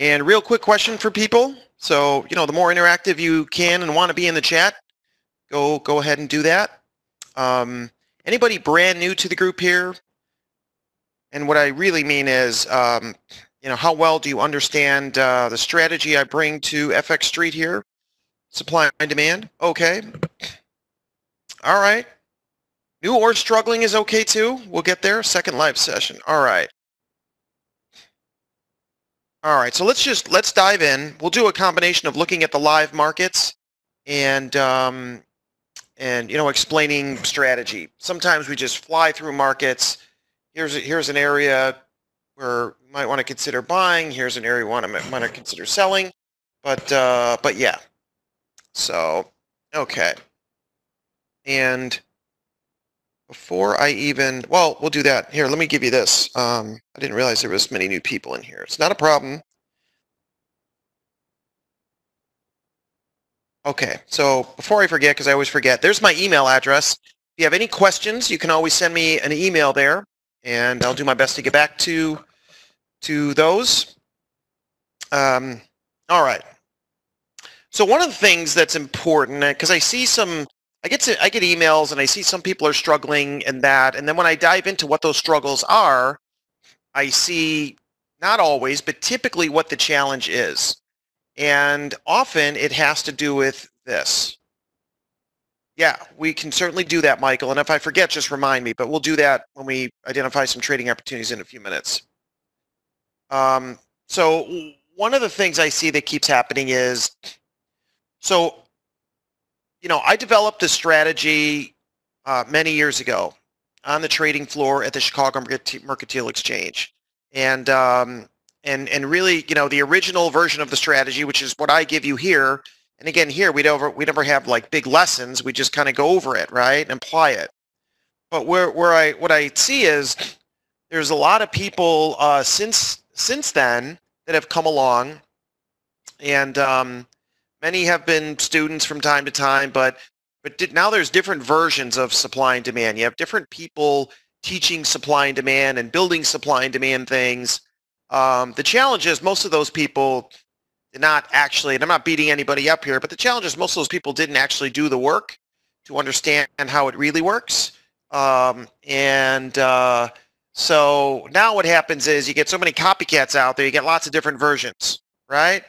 And real quick question for people. So, you know, the more interactive you can and want to be in the chat, go go ahead and do that. Um, anybody brand new to the group here? And what I really mean is, um, you know, how well do you understand uh, the strategy I bring to FX Street here? Supply and demand. Okay. All right. New or struggling is okay too. We'll get there. Second live session. All right. All right. So let's just let's dive in. We'll do a combination of looking at the live markets and um, and you know explaining strategy. Sometimes we just fly through markets. Here's a, here's an area where you might want to consider buying. Here's an area you want to want to consider selling. But uh, but yeah. So okay. And before I even, well, we'll do that. Here, let me give you this. Um, I didn't realize there was many new people in here. It's not a problem. Okay, so before I forget, because I always forget, there's my email address. If you have any questions, you can always send me an email there, and I'll do my best to get back to to those. Um, all right. So one of the things that's important, because I see some I get to, I get emails and I see some people are struggling in that, and then when I dive into what those struggles are, I see not always, but typically what the challenge is, and often it has to do with this. Yeah, we can certainly do that, Michael. And if I forget, just remind me. But we'll do that when we identify some trading opportunities in a few minutes. Um, so one of the things I see that keeps happening is, so you know, I developed a strategy uh, many years ago on the trading floor at the Chicago Mercantile Exchange, and um, and and really, you know, the original version of the strategy, which is what I give you here. And again, here we never we never have like big lessons. We just kind of go over it, right, and apply it. But where where I what I see is there's a lot of people uh, since since then that have come along, and um, Many have been students from time to time, but but now there's different versions of supply and demand. You have different people teaching supply and demand and building supply and demand things. Um, the challenge is most of those people did not actually, and I'm not beating anybody up here, but the challenge is most of those people didn't actually do the work to understand how it really works. Um, and uh, so now what happens is you get so many copycats out there, you get lots of different versions, right?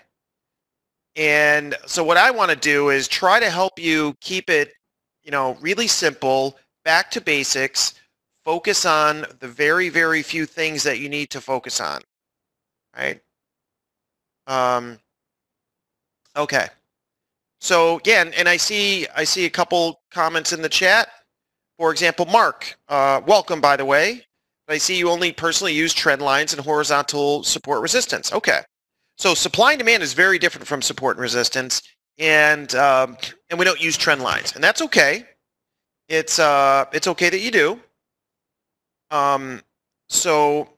And so what I want to do is try to help you keep it, you know, really simple, back to basics, focus on the very, very few things that you need to focus on, right? Um, okay. So again, and I see I see a couple comments in the chat. For example, Mark, uh, welcome by the way. I see you only personally use trend lines and horizontal support resistance. Okay. So supply and demand is very different from support and resistance, and um, and we don't use trend lines, and that's okay. It's uh, it's okay that you do. Um, so,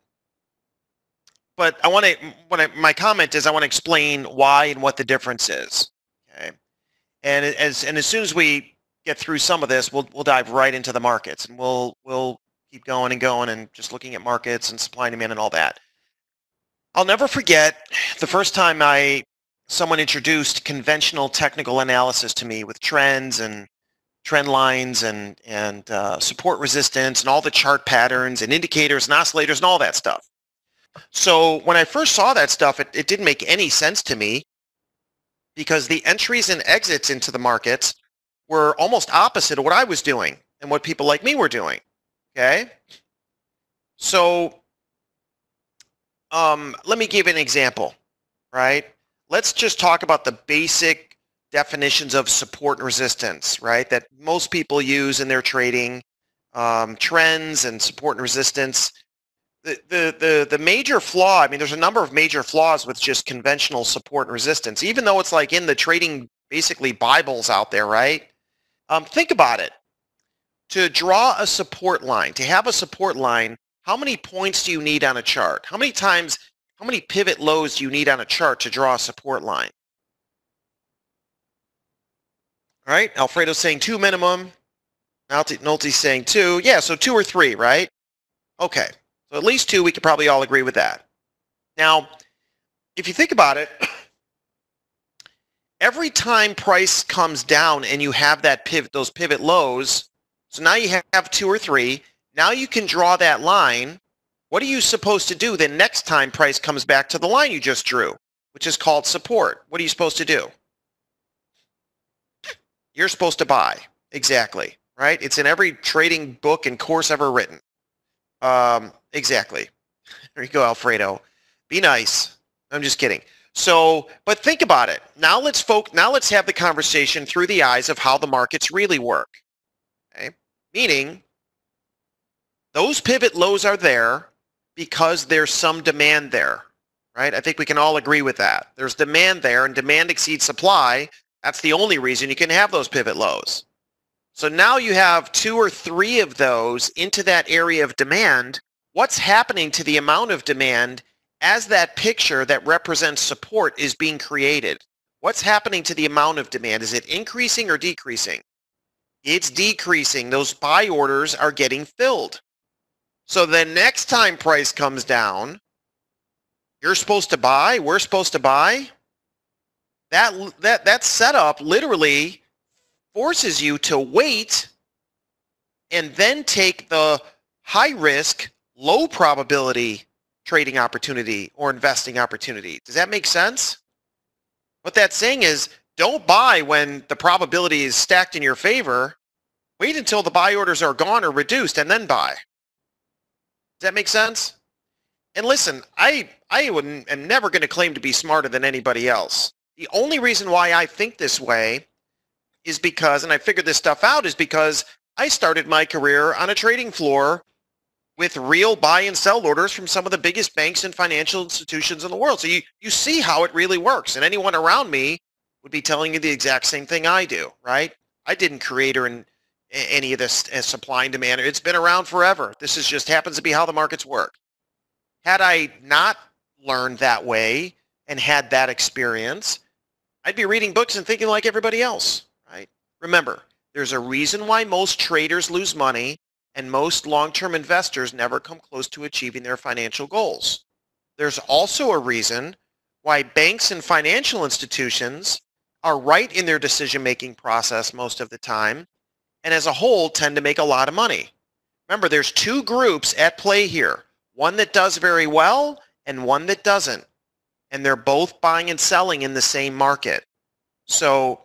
but I want to. What I, my comment is, I want to explain why and what the difference is. Okay, and as and as soon as we get through some of this, we'll we'll dive right into the markets, and we'll we'll keep going and going and just looking at markets and supply and demand and all that. I'll never forget the first time I someone introduced conventional technical analysis to me with trends and trend lines and and uh, support resistance and all the chart patterns and indicators and oscillators and all that stuff. So when I first saw that stuff, it, it didn't make any sense to me because the entries and exits into the markets were almost opposite of what I was doing and what people like me were doing. Okay. So um, let me give an example, right? Let's just talk about the basic definitions of support and resistance, right? That most people use in their trading, um, trends and support and resistance. The, the, the, major flaw, I mean, there's a number of major flaws with just conventional support and resistance, even though it's like in the trading, basically Bibles out there, right? Um, think about it. To draw a support line, to have a support line, how many points do you need on a chart? How many times, how many pivot lows do you need on a chart to draw a support line? All right, Alfredo's saying two minimum. Nolte's saying two. Yeah, so two or three, right? Okay, so at least two, we could probably all agree with that. Now, if you think about it, every time price comes down and you have that pivot, those pivot lows, so now you have two or three, now you can draw that line. What are you supposed to do the next time price comes back to the line you just drew, which is called support? What are you supposed to do? You're supposed to buy. Exactly. Right? It's in every trading book and course ever written. Um, exactly. There you go, Alfredo. Be nice. I'm just kidding. So, but think about it. Now let's folk. Now let's have the conversation through the eyes of how the markets really work. Okay? Meaning, those pivot lows are there because there's some demand there, right? I think we can all agree with that. There's demand there, and demand exceeds supply. That's the only reason you can have those pivot lows. So now you have two or three of those into that area of demand. What's happening to the amount of demand as that picture that represents support is being created? What's happening to the amount of demand? Is it increasing or decreasing? It's decreasing. Those buy orders are getting filled. So the next time price comes down, you're supposed to buy, we're supposed to buy. That, that, that setup literally forces you to wait and then take the high risk, low probability trading opportunity or investing opportunity. Does that make sense? What that's saying is don't buy when the probability is stacked in your favor. Wait until the buy orders are gone or reduced and then buy. Does that make sense? And listen, I, I wouldn't am never going to claim to be smarter than anybody else. The only reason why I think this way is because, and I figured this stuff out, is because I started my career on a trading floor with real buy and sell orders from some of the biggest banks and financial institutions in the world. So you, you see how it really works. And anyone around me would be telling you the exact same thing I do, right? I didn't create or in, any of this as supply and demand. It's been around forever. This is just happens to be how the markets work. Had I not learned that way and had that experience, I'd be reading books and thinking like everybody else, right? Remember, there's a reason why most traders lose money and most long-term investors never come close to achieving their financial goals. There's also a reason why banks and financial institutions are right in their decision-making process most of the time and as a whole tend to make a lot of money. Remember, there's two groups at play here, one that does very well and one that doesn't. And they're both buying and selling in the same market. So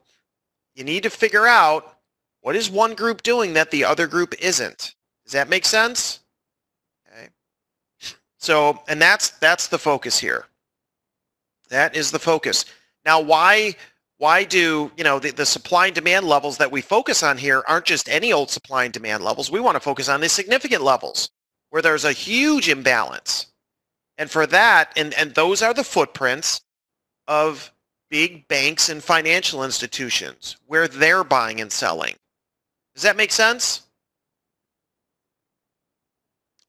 you need to figure out what is one group doing that the other group isn't. Does that make sense? Okay. So, and that's that's the focus here. That is the focus. Now, why why do you know the, the supply and demand levels that we focus on here aren't just any old supply and demand levels? We want to focus on the significant levels where there's a huge imbalance. And for that, and, and those are the footprints of big banks and financial institutions where they're buying and selling. Does that make sense?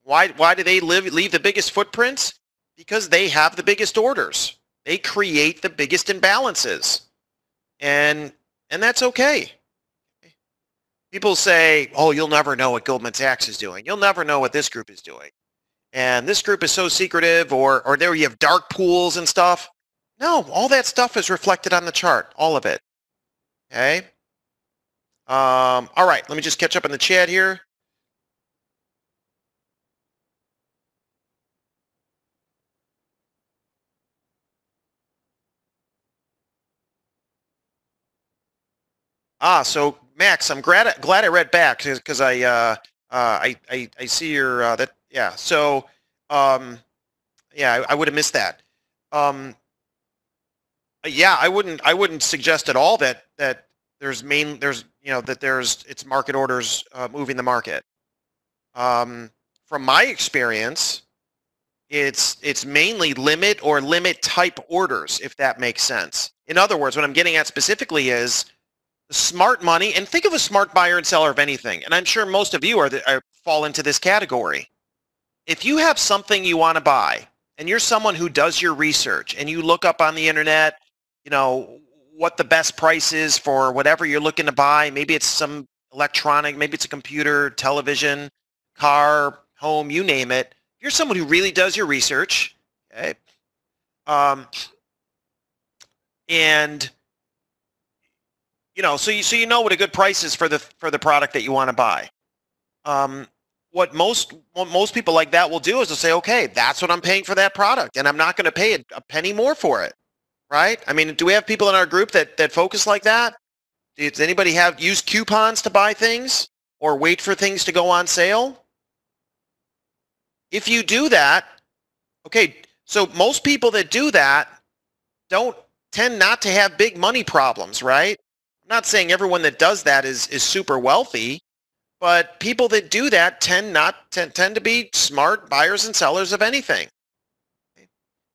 Why, why do they live, leave the biggest footprints? Because they have the biggest orders. They create the biggest imbalances. And, and that's okay. People say, oh, you'll never know what Goldman Sachs is doing. You'll never know what this group is doing. And this group is so secretive or, or there you have dark pools and stuff. No, all that stuff is reflected on the chart, all of it. Okay. Um, all right, let me just catch up in the chat here. Ah, so Max, I'm glad glad I read back because I, uh, uh, I I I see your uh, that yeah. So um, yeah, I, I would have missed that. Um, yeah, I wouldn't I wouldn't suggest at all that that there's main there's you know that there's it's market orders uh, moving the market. Um, from my experience, it's it's mainly limit or limit type orders, if that makes sense. In other words, what I'm getting at specifically is smart money, and think of a smart buyer and seller of anything, and I'm sure most of you are, the, are fall into this category. If you have something you want to buy, and you're someone who does your research, and you look up on the internet, you know, what the best price is for whatever you're looking to buy, maybe it's some electronic, maybe it's a computer, television, car, home, you name it. You're someone who really does your research, okay? Um, and you know, so you so you know what a good price is for the for the product that you want to buy. Um, what most what most people like that will do is they'll say, okay, that's what I'm paying for that product, and I'm not going to pay a, a penny more for it, right? I mean, do we have people in our group that that focus like that? Does anybody have use coupons to buy things or wait for things to go on sale? If you do that, okay, so most people that do that don't tend not to have big money problems, right? Not saying everyone that does that is is super wealthy, but people that do that tend not tend, tend to be smart buyers and sellers of anything.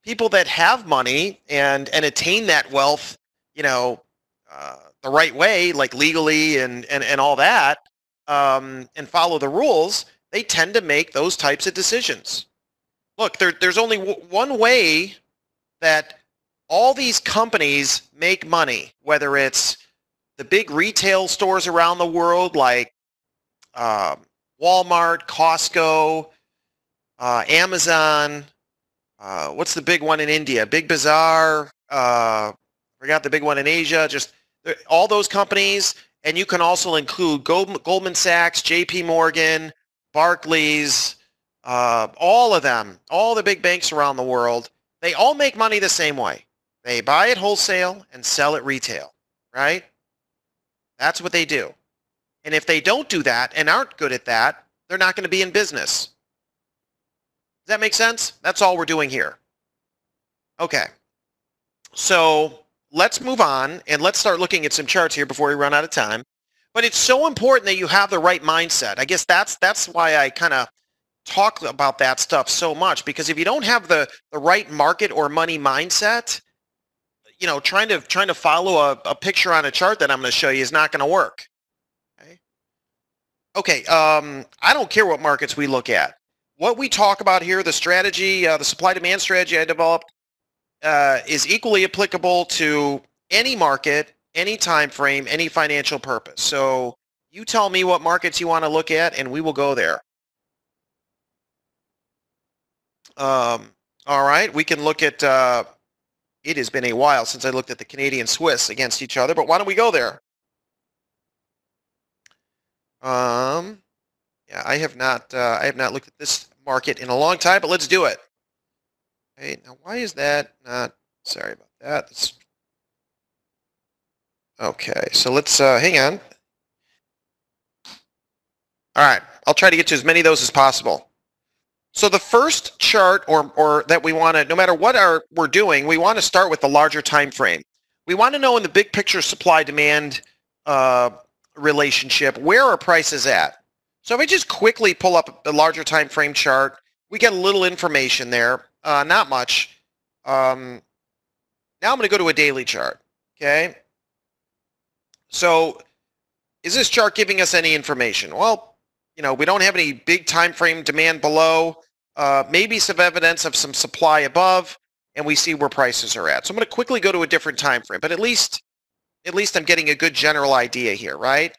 People that have money and and attain that wealth, you know, uh, the right way, like legally and and, and all that, um, and follow the rules, they tend to make those types of decisions. Look, there, there's only w- one way that all these companies make money, whether it's the big retail stores around the world like um, Walmart, Costco, uh, Amazon. Uh, what's the big one in India? Big Bazaar. Uh, forgot the big one in Asia. Just all those companies, and you can also include Goldman Sachs, J.P. Morgan, Barclays, uh, all of them, all the big banks around the world. They all make money the same way. They buy it wholesale and sell it retail, right? That's what they do. And if they don't do that and aren't good at that, they're not going to be in business. Does that make sense? That's all we're doing here. Okay. So let's move on and let's start looking at some charts here before we run out of time. But it's so important that you have the right mindset. I guess that's that's why I kind of talk about that stuff so much because if you don't have the the right market or money mindset, you know, trying to trying to follow a, a picture on a chart that I'm going to show you is not going to work. Okay, um, I don't care what markets we look at. What we talk about here, the strategy, uh, the supply-demand strategy I developed, uh, is equally applicable to any market, any time frame, any financial purpose. So you tell me what markets you want to look at, and we will go there. Um, all right, we can look at, uh, it has been a while since I looked at the Canadian Swiss against each other, but why don't we go there? Um, yeah, I have not. Uh, I have not looked at this market in a long time, but let's do it. Okay, now why is that not? Sorry about that. Okay, so let's uh, hang on. All right, I'll try to get to as many of those as possible. So the first chart, or or that we want to, no matter what our we're doing, we want to start with the larger time frame. We want to know in the big picture supply demand uh, relationship, where are prices at? So if we just quickly pull up a larger time frame chart, we get a little information there, uh, not much. Um, now I'm going to go to a daily chart, okay? So is this chart giving us any information? Well, you know, we don't have any big time frame demand below, uh, maybe some evidence of some supply above, and we see where prices are at. So I'm going to quickly go to a different time frame, but at least at least I'm getting a good general idea here, right?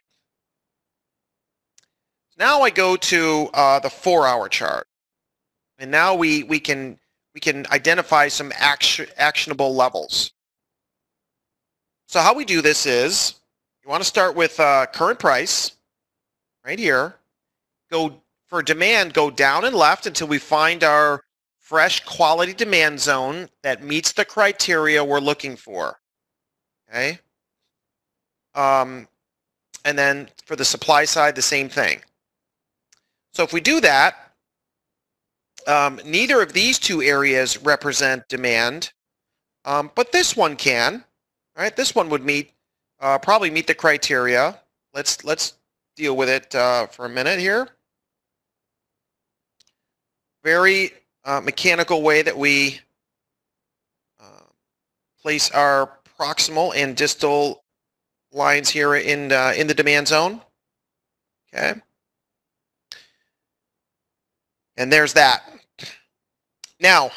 Now I go to uh, the four-hour chart, and now we we can we can identify some action, actionable levels. So how we do this is you want to start with uh, current price right here. Go for demand, go down and left until we find our fresh quality demand zone that meets the criteria we're looking for. Okay. Um, and then for the supply side, the same thing. So if we do that, um, neither of these two areas represent demand, um, but this one can. Right? This one would meet uh, probably meet the criteria. Let's let's deal with it uh, for a minute here. Very uh, mechanical way that we uh, place our proximal and distal lines here in uh, in the demand zone. Okay. And there's that. Now,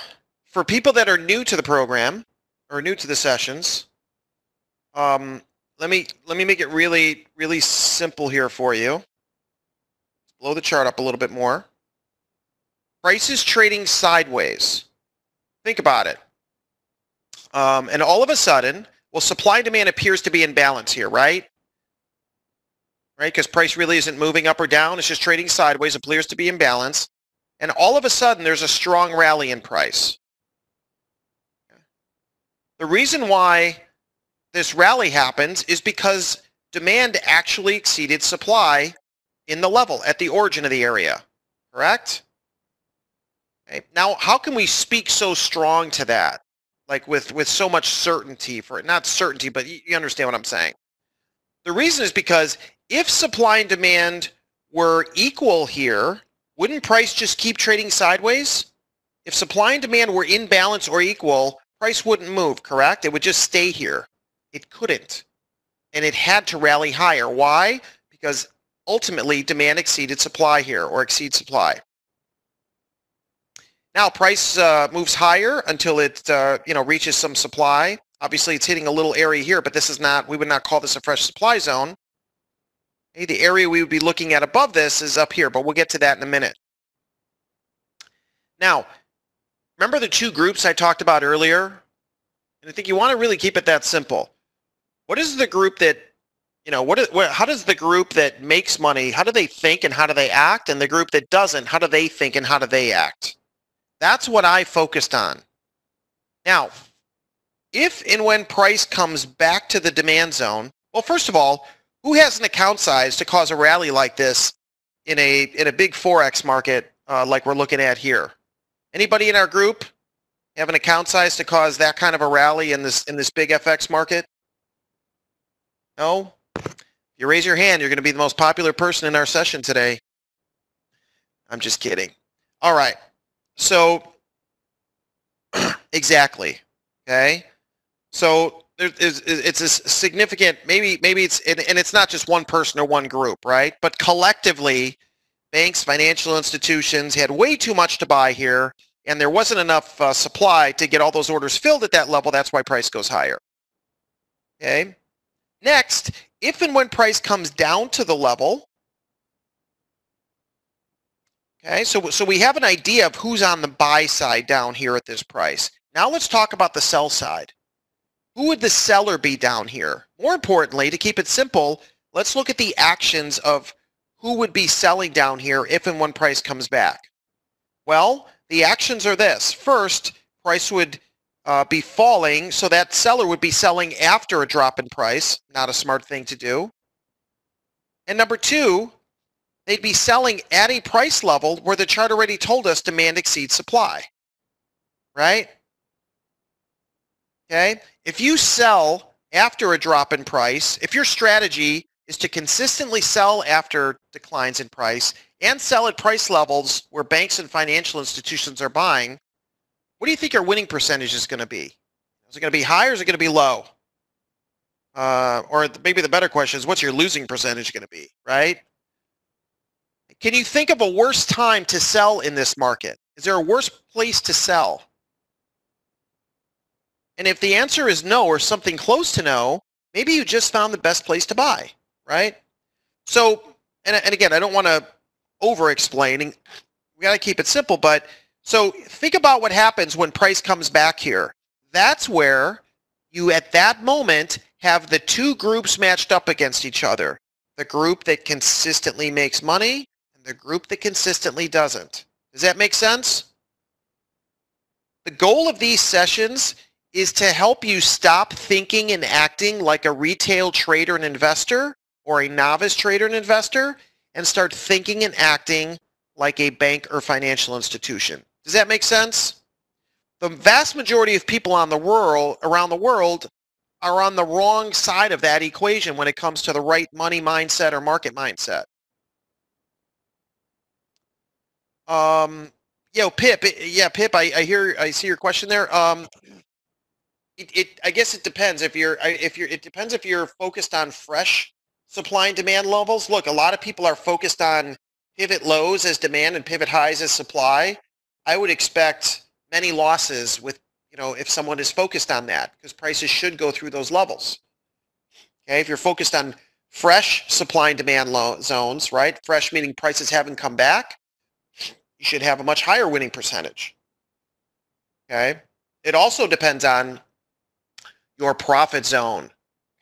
for people that are new to the program or new to the sessions, um, let me let me make it really really simple here for you. Blow the chart up a little bit more. Price is trading sideways. Think about it. Um, and all of a sudden, Well, supply and demand appears to be in balance here, right? Right, because price really isn't moving up or down. It's just trading sideways. It appears to be in balance. And all of a sudden, there's a strong rally in price. The reason why this rally happens is because demand actually exceeded supply in the level at the origin of the area, correct? Now, how can we speak so strong to that? Like with, with so much certainty for it, not certainty, but you, you understand what I'm saying. The reason is because if supply and demand were equal here, wouldn't price just keep trading sideways? If supply and demand were in balance or equal, price wouldn't move, correct? It would just stay here. It couldn't. And it had to rally higher. Why? Because ultimately demand exceeded supply here or exceeds supply. Now price uh, moves higher until it uh, you know reaches some supply. Obviously it's hitting a little area here, but this is not, we would not call this a fresh supply zone. The area we would be looking at above this is up here, but we'll get to that in a minute. Now, remember the two groups I talked about earlier? And I think you want to really keep it that simple. What is the group that, you know, what, is, what how does the group that makes money, how do they think and how do they act? And the group that doesn't, how do they think and how do they act? That's what I focused on. Now, if and when price comes back to the demand zone, well, first of all, who has an account size to cause a rally like this in a in a big forex market uh, like we're looking at here? Anybody in our group have an account size to cause that kind of a rally in this in this big FX market? No. If you raise your hand, you're going to be the most popular person in our session today. I'm just kidding. All right. So exactly. Okay. So there is it's a significant maybe maybe it's and, it's not just one person or one group, right? But collectively, banks, financial institutions had way too much to buy here, and there wasn't enough uh, supply to get all those orders filled at that level. That's why price goes higher. Okay. Next, if and when price comes down to the level Okay, so, so we have an idea of who's on the buy side down here at this price. Now let's talk about the sell side. Who would the seller be down here? More importantly, to keep it simple, let's look at the actions of who would be selling down here if and when price comes back. Well, the actions are this. First, price would uh, be falling, so that seller would be selling after a drop in price. Not a smart thing to do. And number two, they'd be selling at a price level where the chart already told us demand exceeds supply. Right? Okay? If you sell after a drop in price, if your strategy is to consistently sell after declines in price and sell at price levels where banks and financial institutions are buying, what do you think your winning percentage is going to be? Is it going to be high or is it going to be low? Uh, or maybe the better question is what's your losing percentage going to be, right? Can you think of a worse time to sell in this market? Is there a worse place to sell? And if the answer is no or something close to no, maybe you just found the best place to buy, right? So, and, and again, I don't want to over-explain. We got to keep it simple, but so think about what happens when price comes back here. That's where you, at that moment, have the two groups matched up against each other. The group that consistently makes money the group that consistently doesn't. Does that make sense? The goal of these sessions is to help you stop thinking and acting like a retail trader and investor or a novice trader and investor and start thinking and acting like a bank or financial institution. Does that make sense? The vast majority of people on the world, around the world are on the wrong side of that equation when it comes to the right money mindset or market mindset. Um, yo, Pip. Yeah, Pip. I, I hear. I see your question there. Um, it, it. I guess it depends if you're. If you're. It depends if you're focused on fresh supply and demand levels. Look, a lot of people are focused on pivot lows as demand and pivot highs as supply. I would expect many losses with you know if someone is focused on that because prices should go through those levels. Okay, if you're focused on fresh supply and demand zones, right? Fresh meaning prices haven't come back you should have a much higher winning percentage. Okay. It also depends on, your profit zone.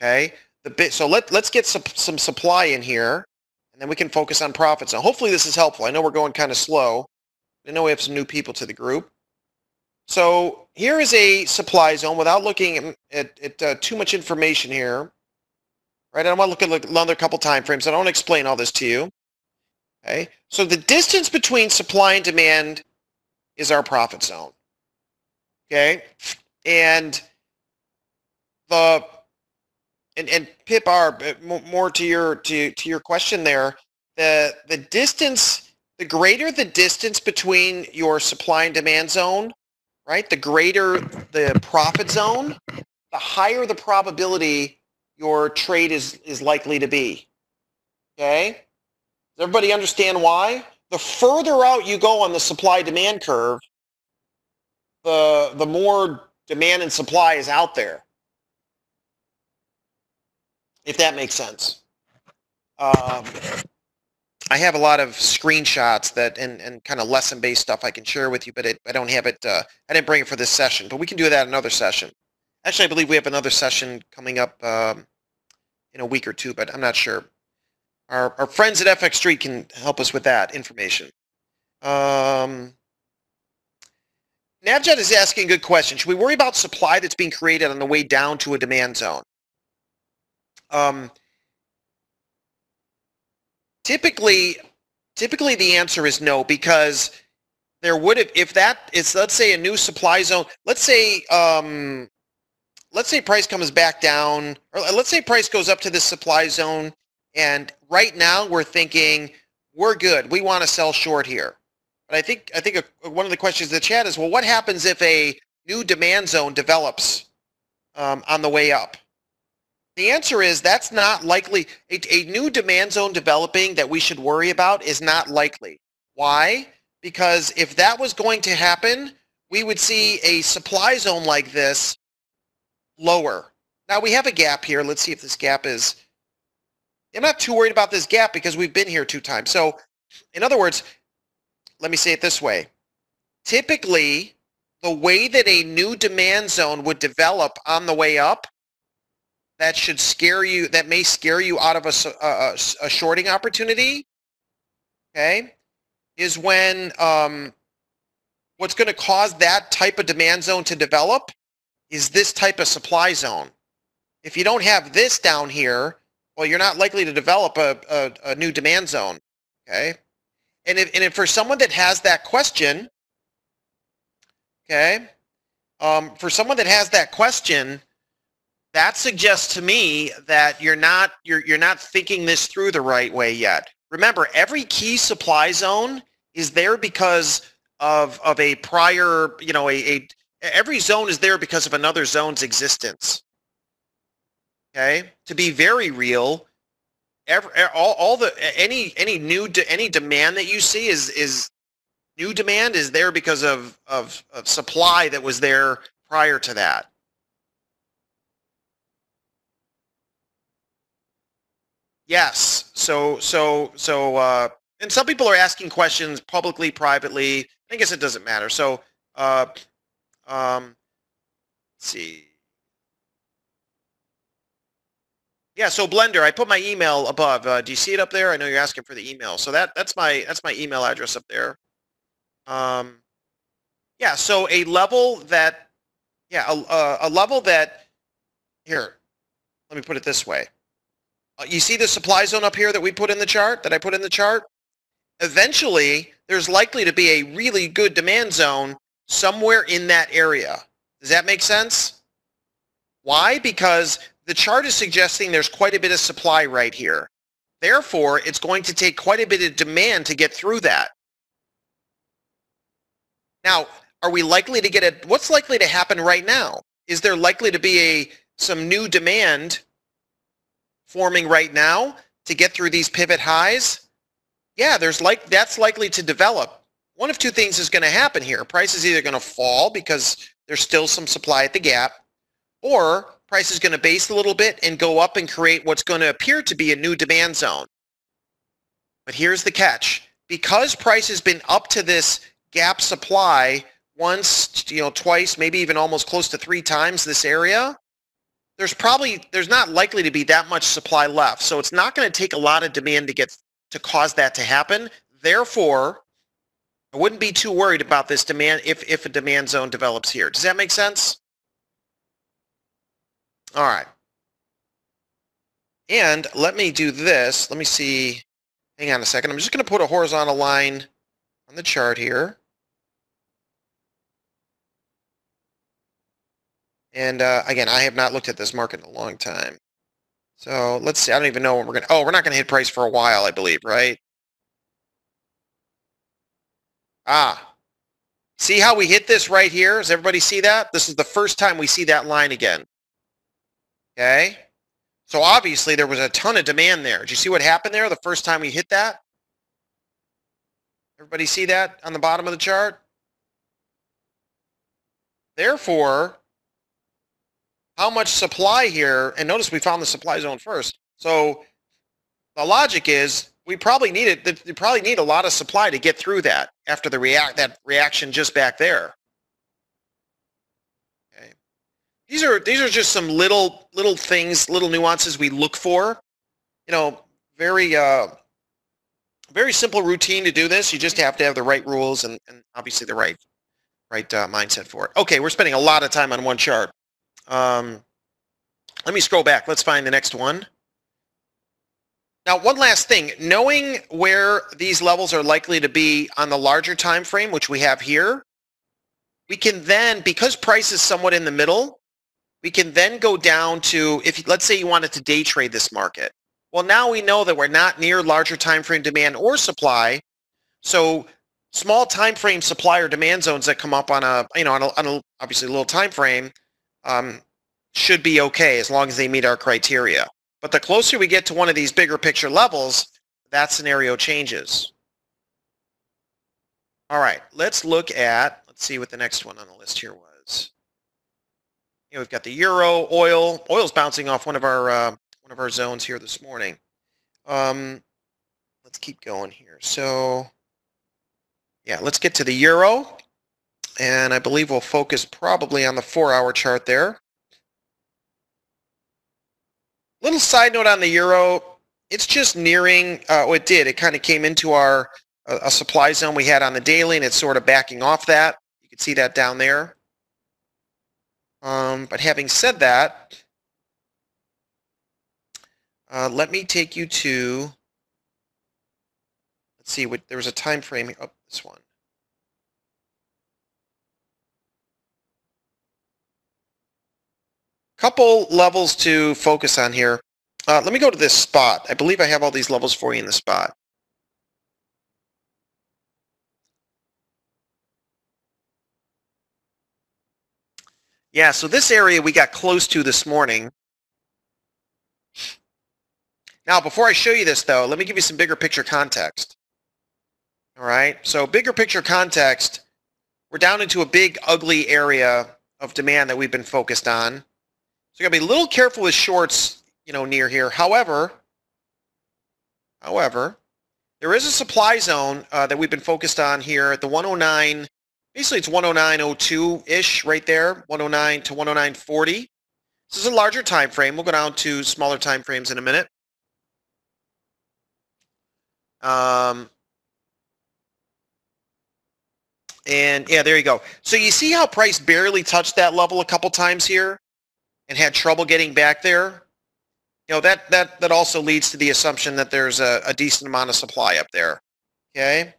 Okay. The bit, so let, let's get some, some supply in here and then we can focus on profits. zone. Hopefully this is helpful. I know we're going kind of slow. I know we have some new people to the group. So here is a supply zone without looking at, at uh, too much information here. Right, I want to look at another couple time frames. I don't want to explain all this to you. Okay, so the distance between supply and demand is our profit zone. Okay, and the and and Pip R uh, more to your to to your question there. The the distance, the greater the distance between your supply and demand zone, right? The greater the profit zone, the higher the probability your trade is, is likely to be. Okay? Does everybody understand why? The further out you go on the supply-demand curve, the, the more demand and supply is out there. If that makes sense. Um, I have a lot of screenshots that and, and kind of lesson-based stuff I can share with you, but it, I don't have it. Uh, I didn't bring it for this session, but we can do that another session. Actually, I believe we have another session coming up um, in a week or two, but I'm not sure. Our, our friends at FX Street can help us with that information. Um, Navjet is asking a good question. Should we worry about supply that's being created on the way down to a demand zone? Um, typically, typically the answer is no because there would have if that is let's say a new supply zone. Let's say um, let's say price comes back down, or let's say price goes up to this supply zone, and right now we're thinking we're good. We want to sell short here. But I think I think a, one of the questions in the chat is, well, what happens if a new demand zone develops um, on the way up? The answer is that's not likely. A, a new demand zone developing that we should worry about is not likely. Why? Because if that was going to happen, we would see a supply zone like this lower. Now we have a gap here. Let's see if this gap is, I'm not too worried about this gap because we've been here two times. So in other words, let me say it this way. Typically, the way that a new demand zone would develop on the way up, that should scare you, that may scare you out of a, a, a shorting opportunity, okay, is when um, what's going to cause that type of demand zone to develop is this type of supply zone. If you don't have this down here, well, you're not likely to develop a, a, a new demand zone. Okay. And if, and if for someone that has that question, okay, um, for someone that has that question, that suggests to me that you're not you're you're not thinking this through the right way yet. Remember, every key supply zone is there because of of a prior, you know, a, a every zone is there because of another zone's existence. Okay, to be very real, every, all, all the any any new de, any demand that you see is is new demand is there because of, of of supply that was there prior to that. Yes. So so so uh, and some people are asking questions publicly, privately. I guess it doesn't matter. So uh, um, see. Yeah, so Blender, I put my email above. Uh, do you see it up there? I know you're asking for the email. So that that's my that's my email address up there. Um, yeah, so a level that, yeah, a, a level that, here, let me put it this way. Uh, you see the supply zone up here that we put in the chart, that I put in the chart? Eventually, there's likely to be a really good demand zone somewhere in that area. Does that make sense? Why? Because the chart is suggesting there's quite a bit of supply right here. Therefore, it's going to take quite a bit of demand to get through that. Now, are we likely to get a, what's likely to happen right now? Is there likely to be a, some new demand forming right now to get through these pivot highs? Yeah, there's like, that's likely to develop one of two things is going to happen here. Price is either going to fall because there's still some supply at the gap, or price is going to base a little bit and go up and create what's going to appear to be a new demand zone. But here's the catch. Because price has been up to this gap supply once, you know, twice, maybe even almost close to three times this area, there's probably there's not likely to be that much supply left. So it's not going to take a lot of demand to get to cause that to happen. Therefore, I wouldn't be too worried about this demand if if a demand zone develops here. Does that make sense? All right. And let me do this. Let me see. Hang on a second. I'm just going to put a horizontal line on the chart here. And uh, again, I have not looked at this market in a long time. So let's see. I don't even know when we're going to. Oh, we're not going to hit price for a while, I believe, right? Ah. See how we hit this right here? Does everybody see that? This is the first time we see that line again. Okay. So obviously there was a ton of demand there. Did you see what happened there the first time we hit that? Everybody see that on the bottom of the chart? Therefore, how much supply here, and notice we found the supply zone first. So the logic is we probably need it, we probably need a lot of supply to get through that after the react that reaction just back there. Okay. These are these are just some little little things, little nuances we look for. You know, very uh, very simple routine to do this. You just have to have the right rules and, and obviously the right right uh, mindset for it. Okay, we're spending a lot of time on one chart. Um, let me scroll back. Let's find the next one. Now, one last thing. Knowing where these levels are likely to be on the larger time frame, which we have here, we can then, because price is somewhat in the middle, we can then go down to, if let's say you wanted to day trade this market. Well, now we know that we're not near larger time frame demand or supply. So small time frame supply or demand zones that come up on a, you know, on a, on a obviously a little time frame, um, should be okay as long as they meet our criteria. But the closer we get to one of these bigger picture levels, that scenario changes. All right, let's look at, let's see what the next one on the list here was. Know, we've got the euro, oil. Oil's bouncing off one of our uh, one of our zones here this morning. Um, let's keep going here. So, yeah, let's get to the euro and I believe we'll focus probably on the four-hour chart there. Little side note on the euro, it's just nearing, uh, it did, it kind of came into our uh, a supply zone we had on the daily and it's sort of backing off that. You can see that down there. Um, but having said that, uh, let me take you to, let's see, what, there was a time frame, oh, this one. couple levels to focus on here. Uh, let me go to this spot. I believe I have all these levels for you in the spot. Yeah, so this area we got close to this morning. Now, before I show you this, though, let me give you some bigger picture context. All right, so bigger picture context, we're down into a big, ugly area of demand that we've been focused on. So you got to be a little careful with shorts, you know, near here. However, however, there is a supply zone uh, that we've been focused on here at the 109. Basically, it's 109.02-ish right there, 109 to 109.40. This is a larger time frame. We'll go down to smaller time frames in a minute. Um, and yeah, there you go. So you see how price barely touched that level a couple times here? and had trouble getting back there, you know, that, that, that also leads to the assumption that there's a, a decent amount of supply up there. Okay.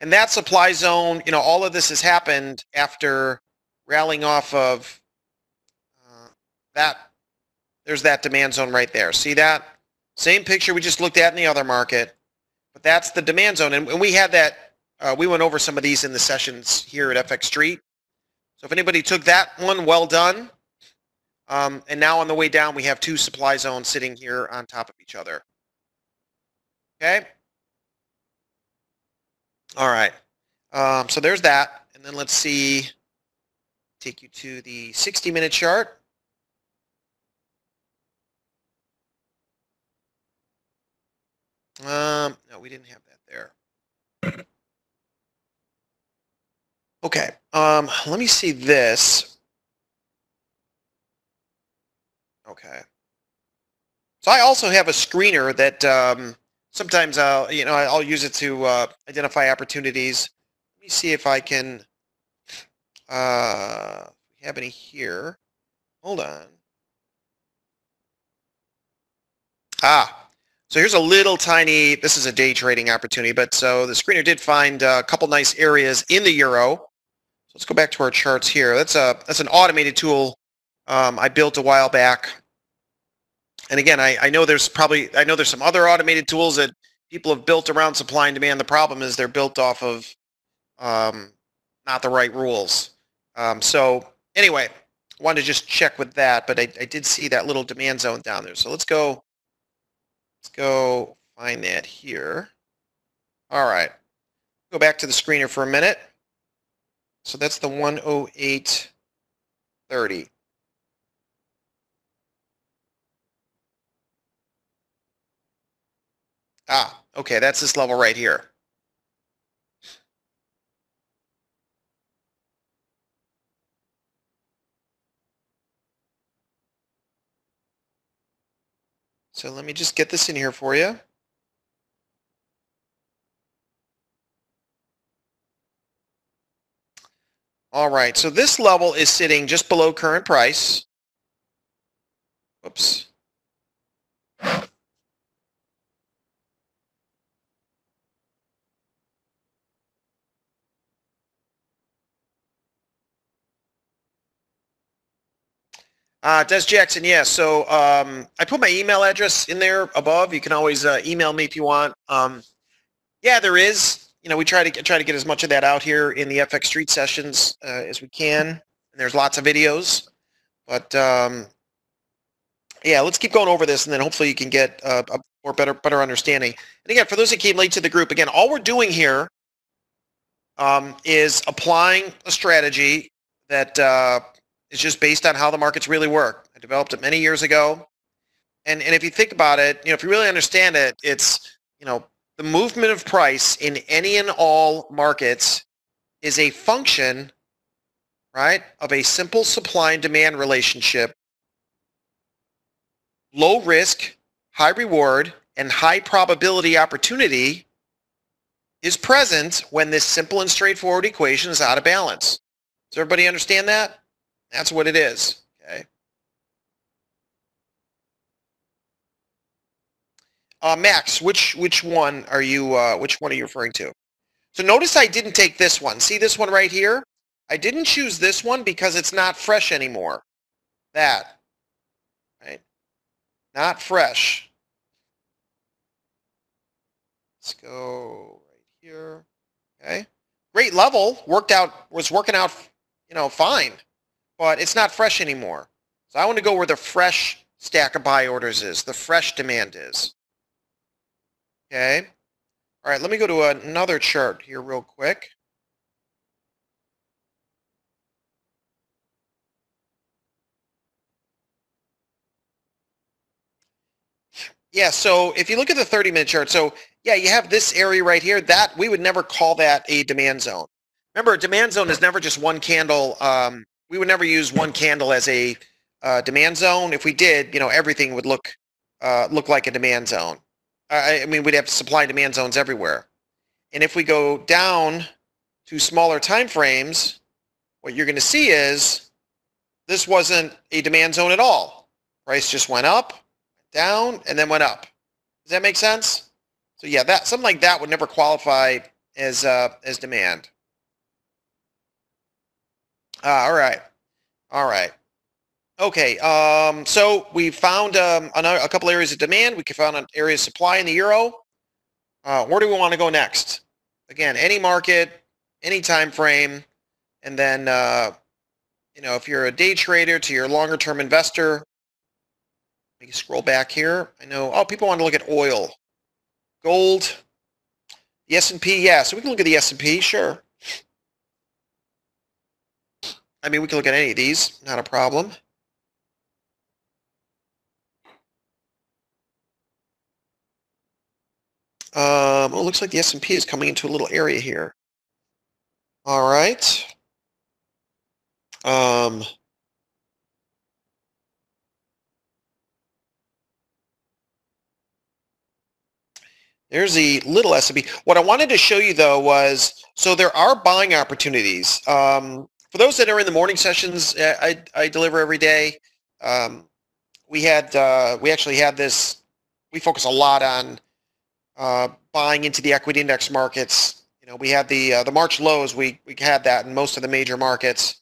And that supply zone, you know, all of this has happened after rallying off of uh, that. There's that demand zone right there. See that? Same picture we just looked at in the other market, but that's the demand zone. And, and we had that, uh, we went over some of these in the sessions here at FX Street. So if anybody took that one, well done. Um, and now on the way down, we have two supply zones sitting here on top of each other. Okay. All right. Um, so there's that. And then let's see, take you to the 60 minute chart. Um, no, we didn't have that there. Okay. Um, let me see this. Okay. So I also have a screener that um, sometimes I'll, you know, I'll use it to uh, identify opportunities. Let me see if I can uh, have any here. Hold on. Ah, so here's a little tiny, this is a day trading opportunity, but so the screener did find a couple nice areas in the euro. So let's go back to our charts here. That's a that's an automated tool um, I built a while back. And again, I, I know there's probably, I know there's some other automated tools that people have built around supply and demand. The problem is they're built off of um, not the right rules. Um, so anyway, I wanted to just check with that, but I, I did see that little demand zone down there. So let's go, let's go find that here. All right. Go back to the screener for a minute. So that's the 108.30. Ah, okay, that's this level right here. So let me just get this in here for you. All right, so this level is sitting just below current price. Whoops. Uh, Des Jackson, yeah. So um, I put my email address in there above. You can always uh, email me if you want. Um, yeah, there is. You know, we try to try to get as much of that out here in the FX Street sessions uh, as we can. And there's lots of videos, but um, yeah, let's keep going over this, and then hopefully you can get a more better better understanding. And again, for those that came late to the group, again, all we're doing here um, is applying a strategy that uh, it's just based on how the markets really work. I developed it many years ago. And, and if you think about it, you know, if you really understand it, it's, you know, the movement of price in any and all markets is a function, right, of a simple supply and demand relationship, low risk, high reward, and high probability opportunity is present when this simple and straightforward equation is out of balance. Does everybody understand that? That's what it is. Okay. Uh, Max, which which one are you uh, which one are you referring to? So notice I didn't take this one. See this one right here? I didn't choose this one because it's not fresh anymore. That. Right? Not fresh. Let's go right here. Okay. Great level. Worked out was working out, you know, fine but it's not fresh anymore. So I want to go where the fresh stack of buy orders is, the fresh demand is. Okay. All right, let me go to another chart here real quick. Yeah, so if you look at the 30-minute chart, so yeah, you have this area right here. That we would never call that a demand zone. Remember, a demand zone is never just one candle um, we would never use one candle as a uh, demand zone. If we did, you know, everything would look uh, look like a demand zone. I, I mean, we'd have supply and demand zones everywhere. And if we go down to smaller time frames, what you're going to see is this wasn't a demand zone at all. Price just went up, down, and then went up. Does that make sense? So yeah, that something like that would never qualify as uh, as demand. Ah, all right. All right. Okay. Um, so we found um, another, a couple areas of demand. We found an area of supply in the euro. Uh, where do we want to go next? Again, any market, any time frame, and then uh, you know if you're a day trader to your longer term investor. Let me scroll back here. I know. Oh, people want to look at oil, gold, the S and P. Yeah, so we can look at the S and P. Sure. I mean, we can look at any of these, not a problem. Um, well, it looks like the S&P is coming into a little area here. All right. Um, There's the little S&P. What I wanted to show you though was, so there are buying opportunities. Um, for those that are in the morning sessions, uh, I, I deliver every day. Um, we had, uh, we actually had this, we focus a lot on uh, buying into the equity index markets. You know, we had the, uh, the March lows, we, we had that in most of the major markets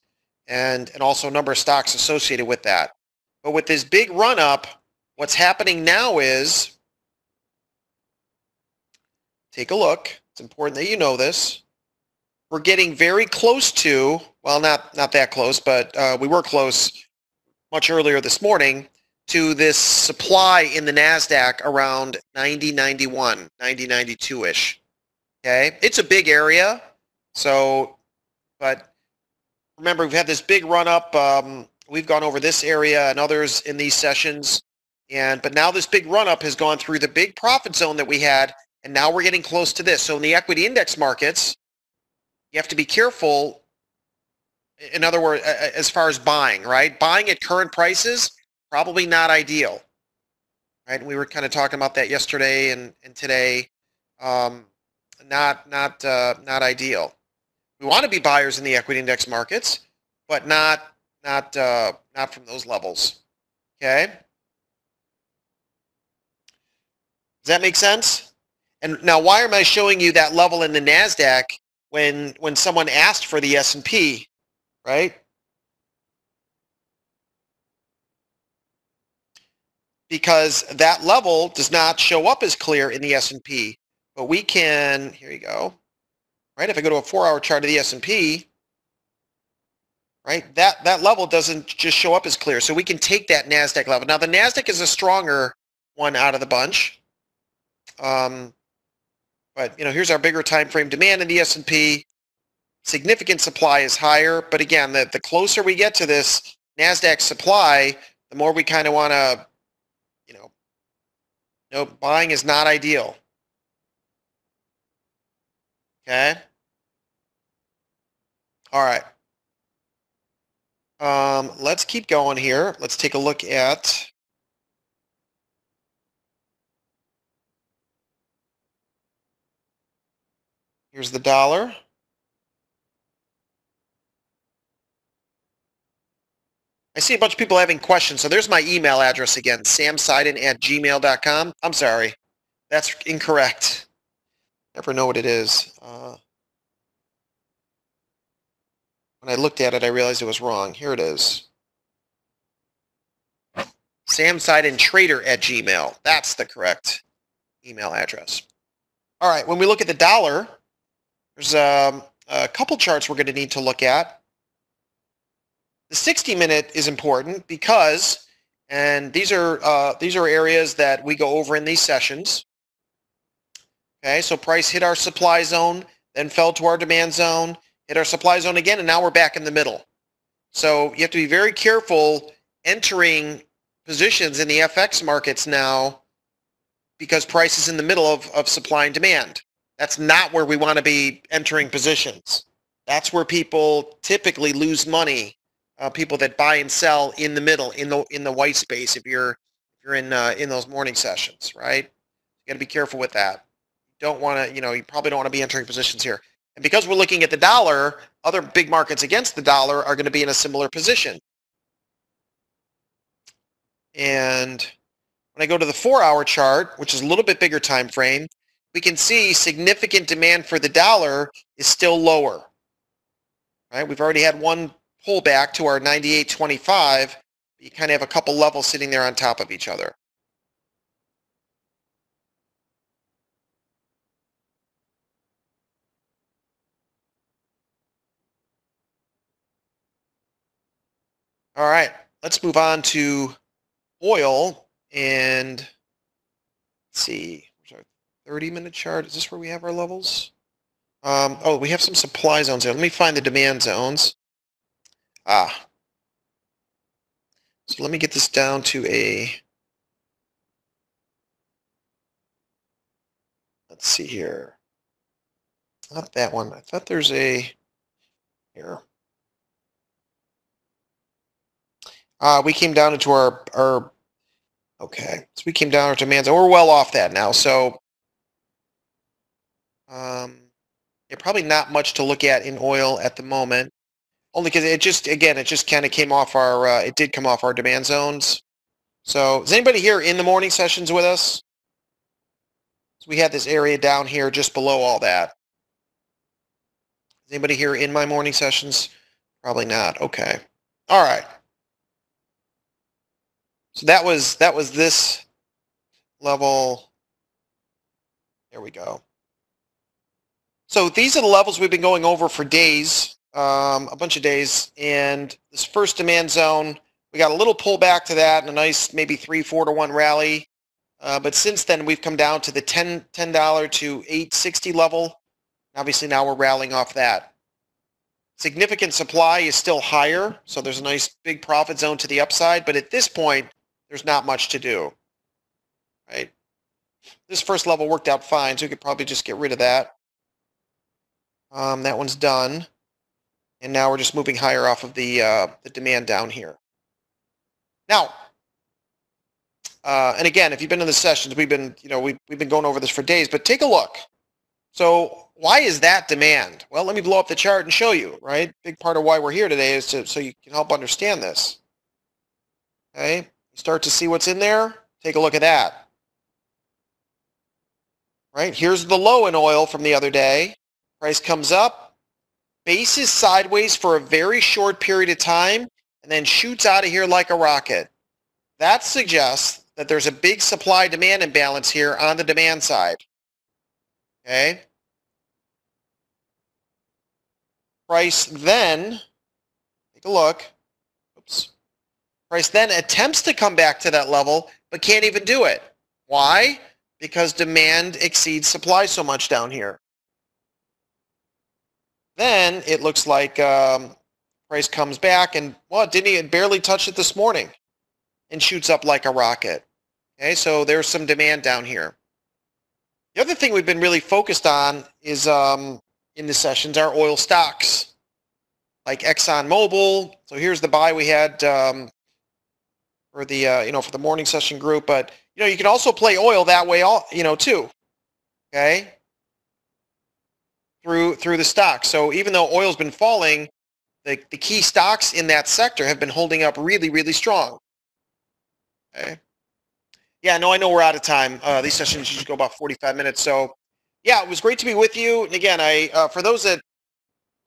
and, and also a number of stocks associated with that. But with this big run up, what's happening now is take a look. It's important that you know this. We're getting very close to, well, not, not that close, but uh, we were close much earlier this morning to this supply in the NASDAQ around 9091, 9092-ish. Okay, it's a big area. So, but remember, we've had this big run up. Um, we've gone over this area and others in these sessions. And, but now this big run up has gone through the big profit zone that we had and now we're getting close to this. So in the equity index markets, you have to be careful. In other words, as far as buying, right? Buying at current prices, probably not ideal. Right? We were kind of talking about that yesterday and, and today. Um, not not uh, not ideal. We want to be buyers in the equity index markets, but not not uh, not from those levels. Okay. Does that make sense? And now, why am I showing you that level in the Nasdaq when when someone asked for the S and P, right? Because that level does not show up as clear in the S and P, but we can. Here you go. Right. If I go to a four-hour chart of the S and P, right, that that level doesn't just show up as clear. So we can take that Nasdaq level. Now the Nasdaq is a stronger one out of the bunch. Um, but you know, here's our bigger time frame demand in the S&P. Significant supply is higher, but again, the, the closer we get to this NASDAQ supply, the more we kind of want to, you know, no, buying is not ideal. Okay. All right. Um, let's keep going here. Let's take a look at Here's the dollar. I see a bunch of people having questions. So there's my email address again, samseiden at gmail.com. I'm sorry. That's incorrect. Never know what it is. Uh, when I looked at it, I realized it was wrong. Here it is. samseidentrader at gmail. That's the correct email address. All right, when we look at the dollar, there's um, a couple charts we're going to need to look at. The 60 minute is important because, and these are uh, these are areas that we go over in these sessions. Okay, so price hit our supply zone, then fell to our demand zone, hit our supply zone again, and now we're back in the middle. So you have to be very careful entering positions in the FX markets now because price is in the middle of, of supply and demand. That's not where we want to be entering positions. That's where people typically lose money. Uh, people that buy and sell in the middle, in the in the white space. If you're if you're in uh, in those morning sessions, right? You got to be careful with that. You don't want to, you know, you probably don't want to be entering positions here. And because we're looking at the dollar, other big markets against the dollar are going to be in a similar position. And when I go to the four-hour chart, which is a little bit bigger time frame, we can see significant demand for the dollar is still lower. Right? We've already had one pullback to our 98.25. You kind of have a couple levels sitting there on top of each other. All right, let's move on to oil and see. 30 minute chart. Is this where we have our levels? Um, oh, we have some supply zones here. Let me find the demand zones. Ah. So let me get this down to a, let's see here. Not that one. I thought there's a, here. Uh, we came down into our, our, okay. So we came down our demands. We're well off that now. So Um, yeah, probably not much to look at in oil at the moment. Only because it just, again, it just kind of came off our, uh, it did come off our demand zones. So is anybody here in the morning sessions with us? So we had this area down here just below all that. Is anybody here in my morning sessions? Probably not. Okay. All right. So that was that was this level. There we go. So these are the levels we've been going over for days, um, a bunch of days. And this first demand zone, we got a little pullback to that and a nice maybe three, four to one rally. Uh, but since then, we've come down to the 10 $10 to 860 level. Obviously, now we're rallying off that. Significant supply is still higher, so there's a nice big profit zone to the upside. But at this point, there's not much to do. Right? This first level worked out fine, so we could probably just get rid of that. Um, that one's done. And now we're just moving higher off of the, uh, the demand down here. Now, uh, and again, if you've been in the sessions, we've been, you know, we've, we've been going over this for days, but take a look. So why is that demand? Well, let me blow up the chart and show you, right? Big part of why we're here today is to, so you can help understand this. Okay, you start to see what's in there. Take a look at that. Right, here's the low in oil from the other day. Price comes up, base is sideways for a very short period of time, and then shoots out of here like a rocket. That suggests that there's a big supply-demand imbalance here on the demand side. Okay? Price then, take a look, oops. Price then attempts to come back to that level, but can't even do it. Why? Because demand exceeds supply so much down here. Then it looks like um, price comes back and, well, didn't even barely touch it this morning and shoots up like a rocket. Okay, so there's some demand down here. The other thing we've been really focused on is um, in the sessions are oil stocks like ExxonMobil. So here's the buy we had um, for the uh, you know for the morning session group. But you know you can also play oil that way, all you know too. Okay, through through the stocks. So even though oil's been falling, the, the key stocks in that sector have been holding up really, really strong. Okay. Yeah, no, I know we're out of time. Uh, these sessions usually go about 45 minutes. So yeah, it was great to be with you. And again, I uh, for those that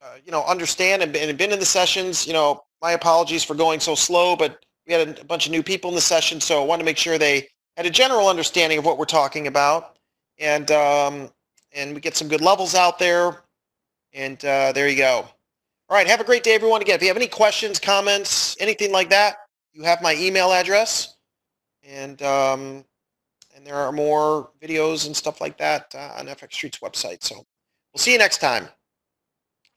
uh, you know understand and, and been in the sessions, you know, my apologies for going so slow, but we had a, a bunch of new people in the session, so I wanted to make sure they had a general understanding of what we're talking about. And um, and we get some good levels out there. And uh, there you go. All right, have a great day, everyone. Again, if you have any questions, comments, anything like that, you have my email address. And um, and there are more videos and stuff like that uh, on FX Street's website. So we'll see you next time.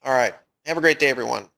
All right. Have a great day, everyone.